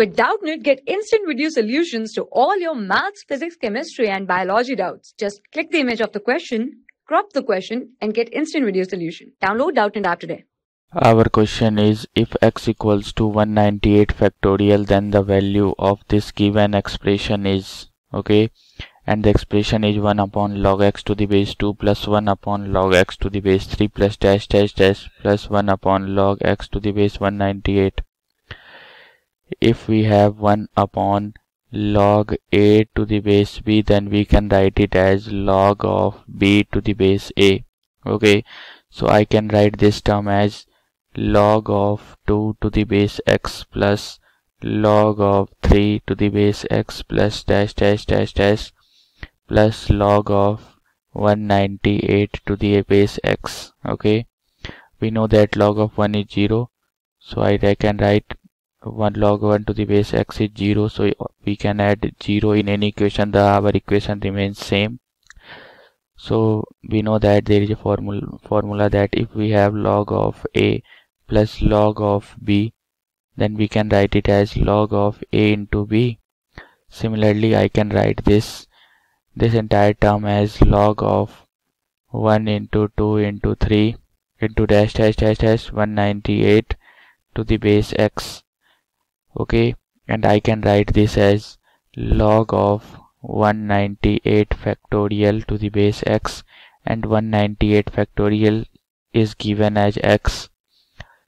With Doubtnut, get instant video solutions to all your maths, physics, chemistry, and biology doubts. Just click the image of the question, crop the question, and get instant video solution. Download Doubtnut app today. Our question is if x equals to 198 factorial then the value of this given expression is okay and the expression is 1 upon log x to the base 2 plus 1 upon log x to the base 3 plus dash dash dash plus 1 upon log x to the base 198 if we have 1 upon log a to the base b then we can write it as log of b to the base a. Okay? So i can write this term as log of 2 to the base x plus log of 3 to the base x plus dash dash dash dash plus log of 198 to the base x. Okay? We know that log of 1 is 0 so I, I can write 1 log 1 to the base x is 0 so we can add 0 in any equation the our equation remains same. So we know that there is a formula formula that if we have log of a plus log of b then we can write it as log of a into b. Similarly I can write this this entire term as log of 1 into 2 into 3 into dash dash dash dash 198 to the base x okay and I can write this as log of 198 factorial to the base x and 198 factorial is given as x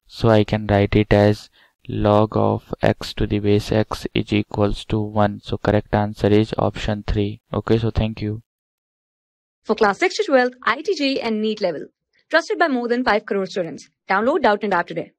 so I can write it as log of x to the base x is equals to 1. So correct answer is option 3. Okay, so thank you. For class 6 to 12, IIT JEE and NEET level. Trusted by more than 5 crore students. Download Doubtnut app today.